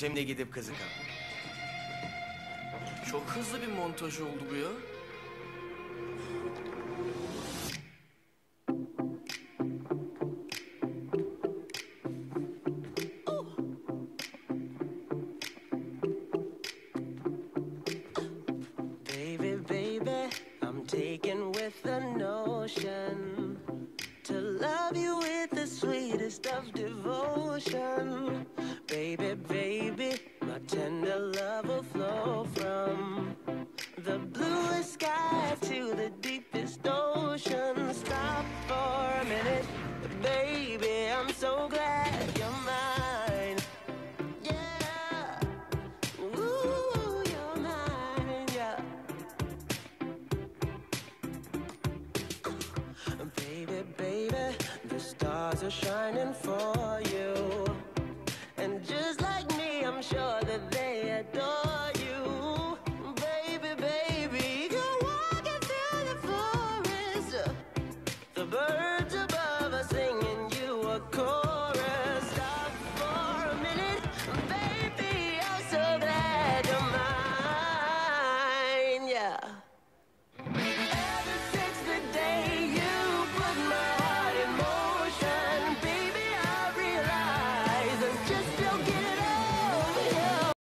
Şimdi gidip kızı kal. Çok hızlı bir montaj oldu bu ya. Baby, baby, I'm taken with the notion to love you with the sweetest of devotion. Tender love will flow from the bluest sky to the deepest ocean. Stop for a minute, baby, I'm so glad you're mine. Yeah. Ooh, you're mine, yeah. Baby, baby, the stars are shining for you. they adore you. Baby, baby, you're walking through the forest. The birds above are singing you a chorus. Stop for a minute, baby, I'm so glad you're mine, yeah.